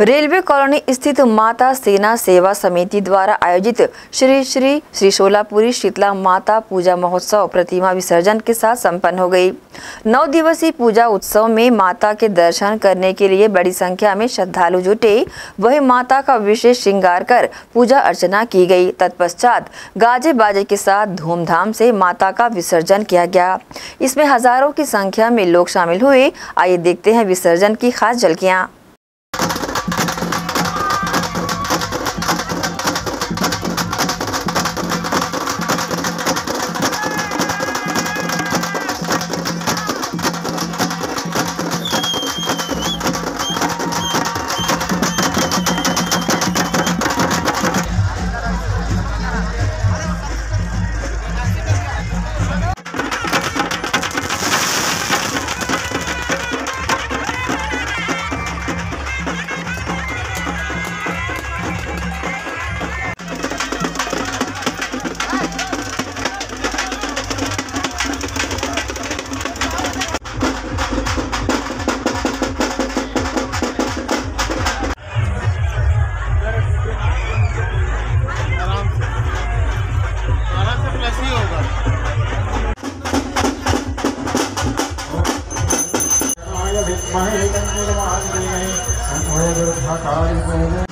Railway colony स्थित माता सेना सेवा समिति द्वारा आयोजित श्री श्री श्री सोलापुरी शीतला माता पूजा महोत्सव प्रतिमा विसर्जन के साथ संपन्न हो गई। नौ दिवसीय पूजा उत्सव में माता के दर्शन करने के लिए बड़ी संख्या में श्रद्धालु जुटे। वही माता का विशेष श्रृंगार कर पूजा अर्चना की गई। तत्पश्चात गाजे बाजे के साथ धूमधाम से माता का विसर्जन किया गया। इसमें हज़ारों की संख्या में लोग शामिल हुए। आइए देखते हैं विसर्जन की खास झलकियाँ। विद्महे तन्निर्माणीमहे तन्मयो विरुद्धकारिणे